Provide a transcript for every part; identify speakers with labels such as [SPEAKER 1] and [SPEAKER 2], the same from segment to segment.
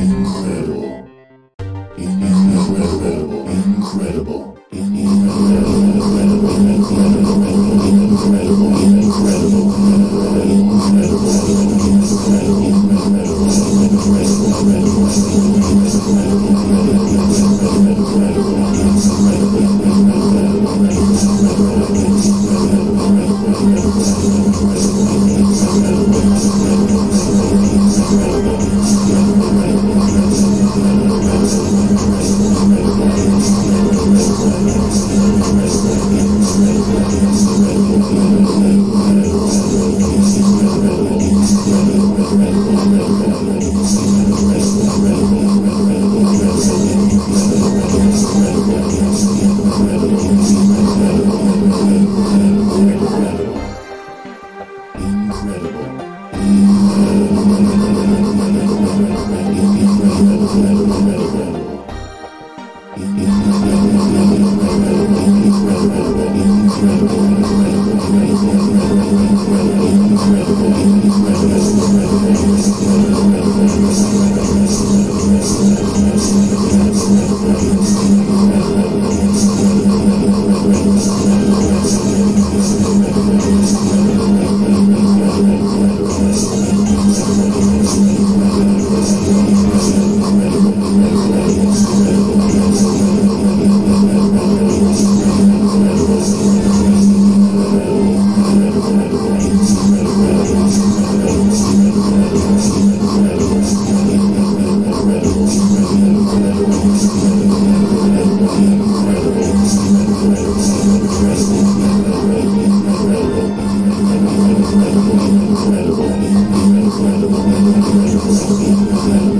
[SPEAKER 1] Incredible. Incredible. Incredible. Incredible. Incredible. Incredible. Incredible. Incredible. Incredible. Incredible! Incredible! Incredible! Incredible! Incredible! よろしくお願いします。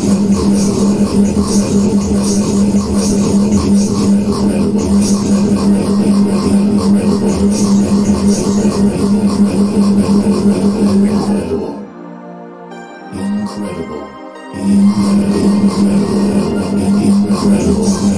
[SPEAKER 1] incredible, incredible, incredible, incredible.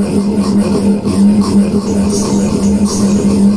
[SPEAKER 1] incredible, incredible, incredible, incredible, incredible.